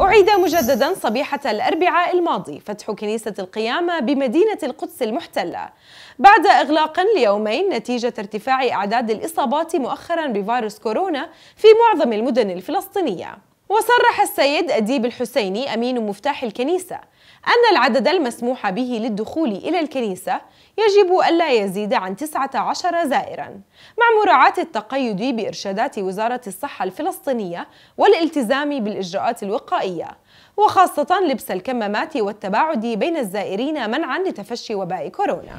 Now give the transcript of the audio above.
أعيد مجددا صبيحة الأربعاء الماضي فتح كنيسة القيامة بمدينة القدس المحتلة. بعد إغلاق ليومين نتيجة ارتفاع أعداد الإصابات مؤخرا بفيروس كورونا في معظم المدن الفلسطينية. وصرح السيد أديب الحسيني أمين مفتاح الكنيسة أن العدد المسموح به للدخول إلى الكنيسة يجب ألا يزيد عن 19 زائرا مع مراعاة التقيد بإرشادات وزارة الصحة الفلسطينية والالتزام بالإجراءات الوقائية وخاصة لبس الكمامات والتباعد بين الزائرين منعا لتفشي وباء كورونا.